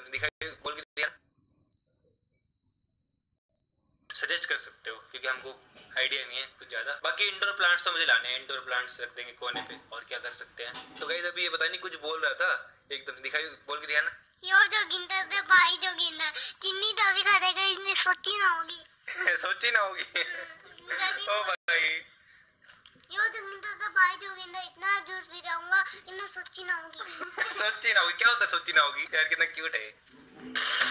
दिखाई बोल के दिया सजेस्ट कर सकते हो क्योंकि हमको आइडिया नहीं है कुछ ज़्यादा। बाकी इंडोर प्लांट्स तो मुझे लाने हैं इंडोर प्लांट्स रख देंगे कोने पे और क्या कर सकते हैं। तो गाइस अभी ये पता नहीं कुछ बोल रहा था एकदम दिखाई बोल के दिया ना यो जो गिनता था भाई जो गिनना जितनी दवाई खा देगा इसने सोची ना होगी। सोची ना होगी। ओ भाई। यो जो गिनता था भाई जो गिनता इतना इन्हें सोची ना होगी सोची ना होगी क्या होता है सोची ना होगी यार कितना क्यूट है